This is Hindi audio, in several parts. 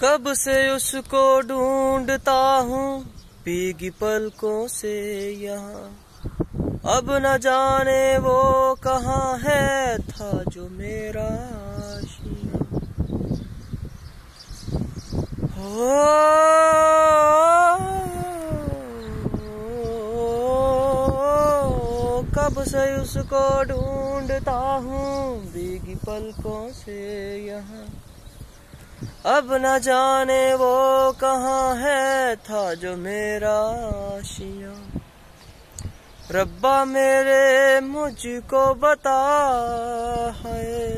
कब से उसको ढूंढता हूँ? पीगी पलकों से यहाँ। अब न जाने वो कहाँ है था जो मेरा हो, कब से उसको ढूंढता हूँ? भीगी पलकों से यहाँ। अब न जाने वो कहाँ है था जो मेरा आशिया। रब्बा मेरे मुझको बता है।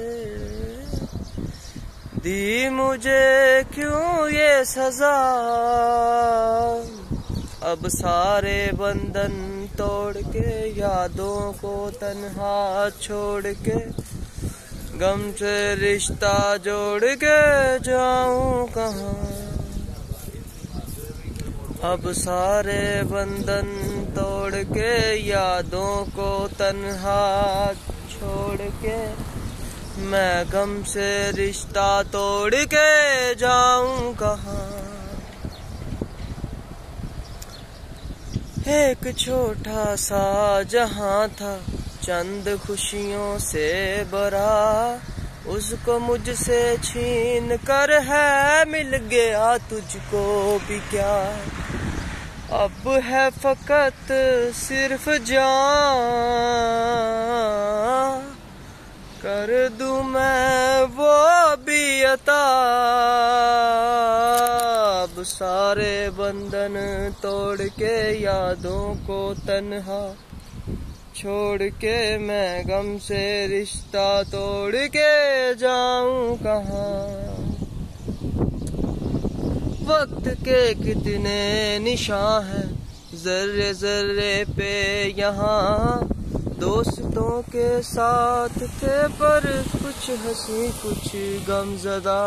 दी मुझे क्यों ये सजा? अब सारे बंधन तोड़ के, यादों को तन्हा छोड़ के गम से रिश्ता जोड़ के जाऊँ कहाँ? अब सारे बंधन तोड़ के, यादों को तन्हा छोड़ के, मैं गम से रिश्ता तोड़ के जाऊँ कहाँ? एक छोटा सा जहाँ था चंद खुशियों से भरा, उसको मुझसे छीन कर है, मिल गया तुझको भी क्या? अब है फकत सिर्फ़ जान, कर दू मैं वो भी अता। अब सारे बंधन तोड़ के यादों को तन्हा छोड़ के मैं गम से रिश्ता तोड़ के जाऊँ कहाँ? वक्त के कितने निशान हैं, जर्रे जर्रे पे यहाँ। दोस्तों के साथ थे पर कुछ हँसी, कुछ गमजदा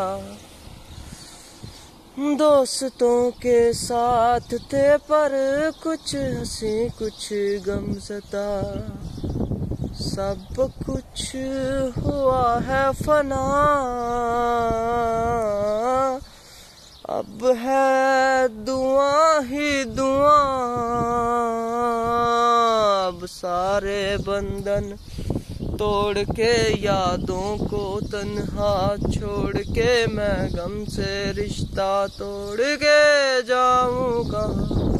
दोस्तों के साथ थे पर कुछ हँसी, कुछ गमजदा सब कुछ हुआ है फना। अब है दुआ ही दुआ। अब सारे बंधन तोड़ के यादों को तन्हा छोड़ के मैं गम से रिश्ता तोड़ के जाऊँगा कहाँ?